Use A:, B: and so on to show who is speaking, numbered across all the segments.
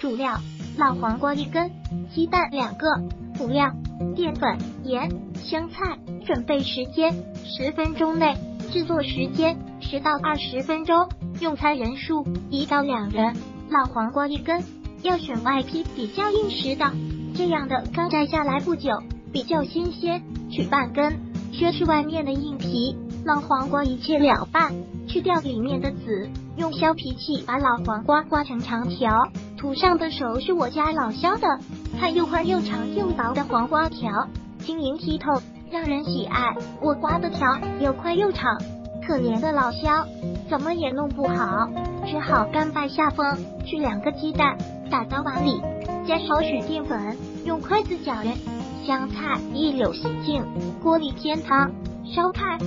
A: 主料：老黄瓜一根，鸡蛋两个。辅料：淀粉、盐、香菜。准备时间：十分钟内。制作时间：十到二十分钟。用餐人数：一到两人。老黄瓜一根，要选外皮比较硬实的，这样的刚摘下来不久，比较新鲜。取半根，削去外面的硬皮。老黄瓜一切两半，去掉里面的籽，用削皮器把老黄瓜刮成长条。图上的手是我家老肖的，它又宽又长又薄的黄瓜条，晶莹剔透，让人喜爱。我刮的条又宽又长，可怜的老肖怎么也弄不好，只好甘拜下风。去两个鸡蛋，打到碗里，加少许淀粉，用筷子搅匀。香菜一绺洗净，锅里添汤烧开。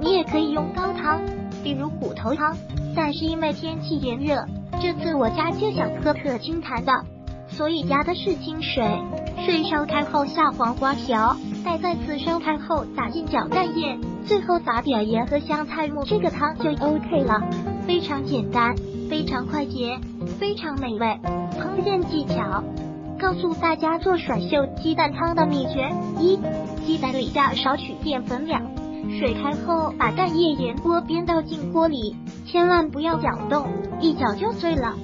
A: 你也可以用高汤，比如骨头汤，但是因为天气炎热，这次我家就想喝可清淡的，所以加的是清水。水烧开后下黄瓜条，待再次烧开后打进搅蛋液，最后撒点盐和香菜末，这个汤就 OK 了。非常简单，非常快捷，非常美味。烹饪技巧。告诉大家做甩袖鸡蛋汤的秘诀：一、鸡蛋里加少许淀粉两，水开后把蛋液沿锅边倒进锅里，千万不要搅动，一搅就碎了，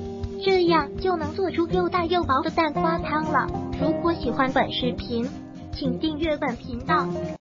A: 这样就能做出又大又薄的蛋花汤了。如果喜欢本视频，请订阅本频道。